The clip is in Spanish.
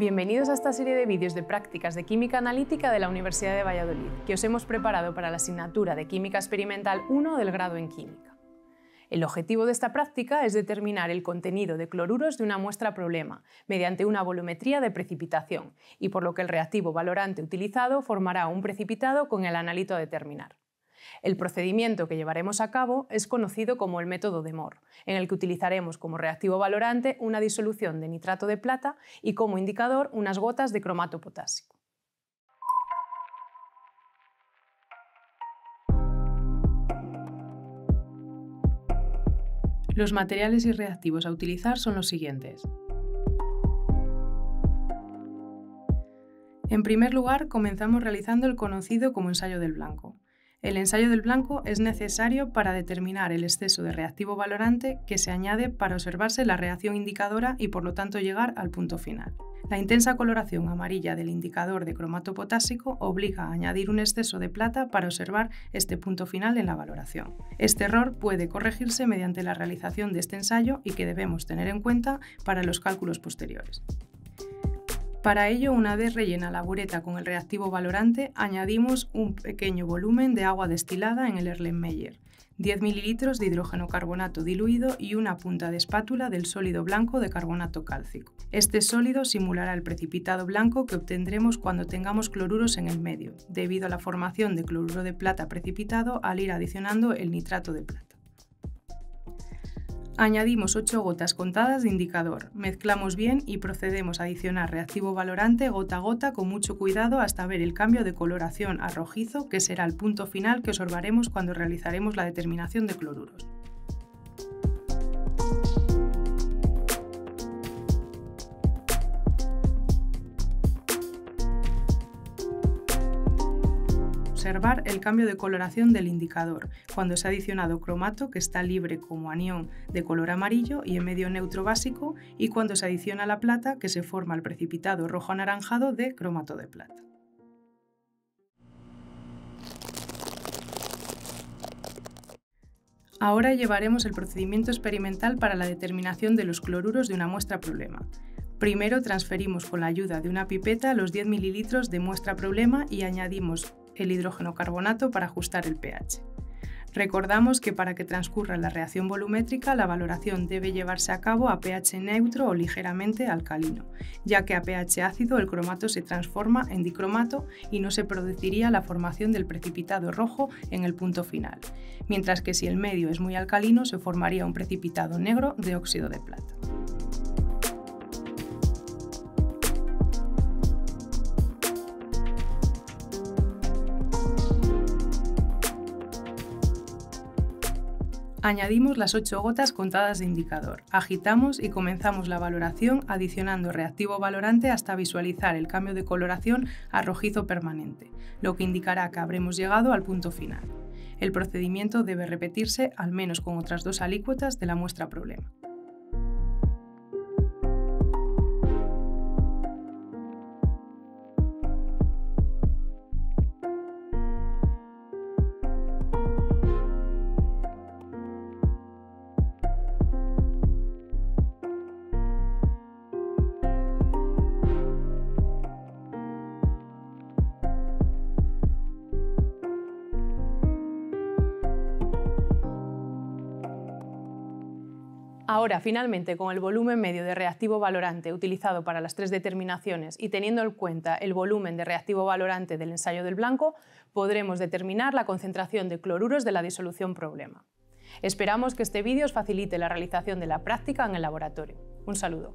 Bienvenidos a esta serie de vídeos de prácticas de química analítica de la Universidad de Valladolid, que os hemos preparado para la asignatura de Química Experimental 1 del grado en Química. El objetivo de esta práctica es determinar el contenido de cloruros de una muestra problema mediante una volumetría de precipitación y por lo que el reactivo valorante utilizado formará un precipitado con el analito a determinar. El procedimiento que llevaremos a cabo es conocido como el método de Moore, en el que utilizaremos como reactivo valorante una disolución de nitrato de plata y como indicador unas gotas de cromato potásico. Los materiales y reactivos a utilizar son los siguientes. En primer lugar, comenzamos realizando el conocido como ensayo del blanco. El ensayo del blanco es necesario para determinar el exceso de reactivo valorante que se añade para observarse la reacción indicadora y por lo tanto llegar al punto final. La intensa coloración amarilla del indicador de cromato potásico obliga a añadir un exceso de plata para observar este punto final en la valoración. Este error puede corregirse mediante la realización de este ensayo y que debemos tener en cuenta para los cálculos posteriores. Para ello, una vez rellena la bureta con el reactivo valorante, añadimos un pequeño volumen de agua destilada en el Erlenmeyer, 10 ml de hidrógeno carbonato diluido y una punta de espátula del sólido blanco de carbonato cálcico. Este sólido simulará el precipitado blanco que obtendremos cuando tengamos cloruros en el medio, debido a la formación de cloruro de plata precipitado al ir adicionando el nitrato de plata. Añadimos 8 gotas contadas de indicador, mezclamos bien y procedemos a adicionar reactivo valorante gota a gota con mucho cuidado hasta ver el cambio de coloración a rojizo que será el punto final que observaremos cuando realizaremos la determinación de cloruros. Observar el cambio de coloración del indicador cuando se ha adicionado cromato que está libre como anión de color amarillo y en medio neutro básico y cuando se adiciona la plata que se forma el precipitado rojo anaranjado de cromato de plata. Ahora llevaremos el procedimiento experimental para la determinación de los cloruros de una muestra problema. Primero transferimos con la ayuda de una pipeta los 10 ml de muestra problema y añadimos el hidrógeno carbonato para ajustar el pH. Recordamos que para que transcurra la reacción volumétrica la valoración debe llevarse a cabo a pH neutro o ligeramente alcalino, ya que a pH ácido el cromato se transforma en dicromato y no se produciría la formación del precipitado rojo en el punto final, mientras que si el medio es muy alcalino se formaría un precipitado negro de óxido de plata. Añadimos las 8 gotas contadas de indicador, agitamos y comenzamos la valoración adicionando reactivo valorante hasta visualizar el cambio de coloración a rojizo permanente, lo que indicará que habremos llegado al punto final. El procedimiento debe repetirse al menos con otras dos alícuotas de la muestra problema. Ahora, finalmente, con el volumen medio de reactivo valorante utilizado para las tres determinaciones y teniendo en cuenta el volumen de reactivo valorante del ensayo del blanco, podremos determinar la concentración de cloruros de la disolución problema. Esperamos que este vídeo os facilite la realización de la práctica en el laboratorio. Un saludo.